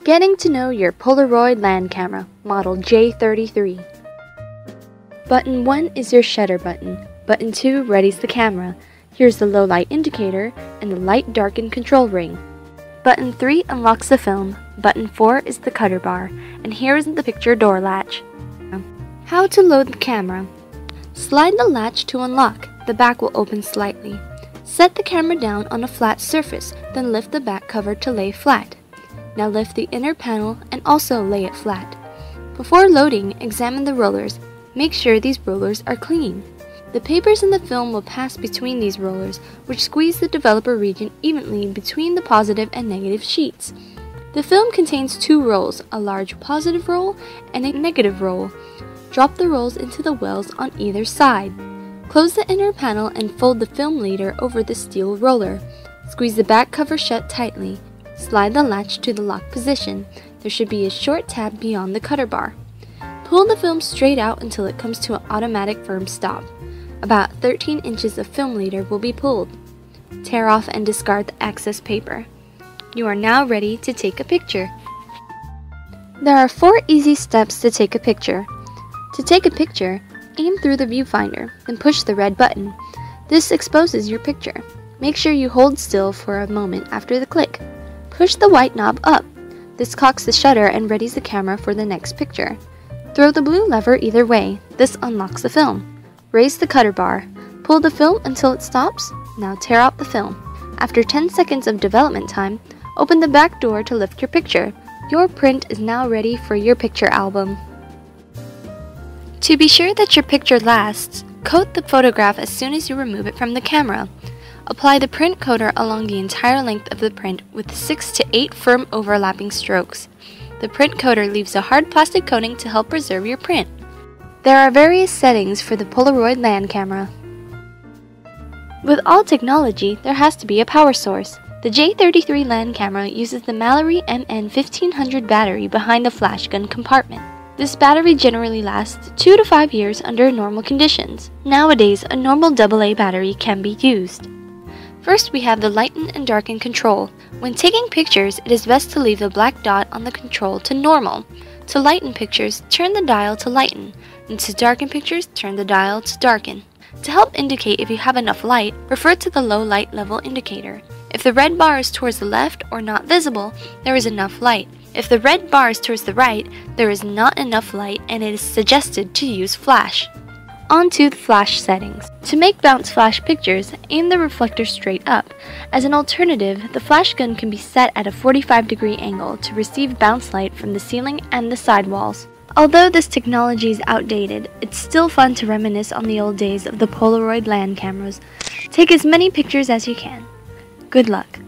Getting to know your Polaroid land camera, model J33. Button 1 is your shutter button. Button 2 readies the camera. Here's the low light indicator and the light darken control ring. Button 3 unlocks the film. Button 4 is the cutter bar. And here is the picture door latch. How to load the camera. Slide the latch to unlock. The back will open slightly. Set the camera down on a flat surface, then lift the back cover to lay flat. Now lift the inner panel and also lay it flat. Before loading, examine the rollers. Make sure these rollers are clean. The papers in the film will pass between these rollers, which squeeze the developer reagent evenly between the positive and negative sheets. The film contains two rolls, a large positive roll and a negative roll. Drop the rolls into the wells on either side. Close the inner panel and fold the film leader over the steel roller. Squeeze the back cover shut tightly. Slide the latch to the lock position. There should be a short tab beyond the cutter bar. Pull the film straight out until it comes to an automatic firm stop. About 13 inches of film leader will be pulled. Tear off and discard the excess paper. You are now ready to take a picture. There are four easy steps to take a picture. To take a picture, aim through the viewfinder, then push the red button. This exposes your picture. Make sure you hold still for a moment after the click. Push the white knob up. This cocks the shutter and readies the camera for the next picture. Throw the blue lever either way. This unlocks the film. Raise the cutter bar. Pull the film until it stops. Now tear out the film. After 10 seconds of development time, open the back door to lift your picture. Your print is now ready for your picture album. To be sure that your picture lasts, coat the photograph as soon as you remove it from the camera. Apply the print coater along the entire length of the print with 6 to 8 firm overlapping strokes. The print coater leaves a hard plastic coating to help preserve your print. There are various settings for the Polaroid land camera. With all technology, there has to be a power source. The J33 land camera uses the Mallory MN1500 battery behind the flash gun compartment. This battery generally lasts 2 to 5 years under normal conditions. Nowadays, a normal AA battery can be used. First, we have the lighten and darken control. When taking pictures, it is best to leave the black dot on the control to normal. To lighten pictures, turn the dial to lighten, and to darken pictures, turn the dial to darken. To help indicate if you have enough light, refer to the low light level indicator. If the red bar is towards the left or not visible, there is enough light. If the red bar is towards the right, there is not enough light and it is suggested to use flash. On to the flash settings. To make bounce flash pictures, aim the reflector straight up. As an alternative, the flash gun can be set at a 45 degree angle to receive bounce light from the ceiling and the side walls. Although this technology is outdated, it's still fun to reminisce on the old days of the Polaroid land cameras. Take as many pictures as you can. Good luck.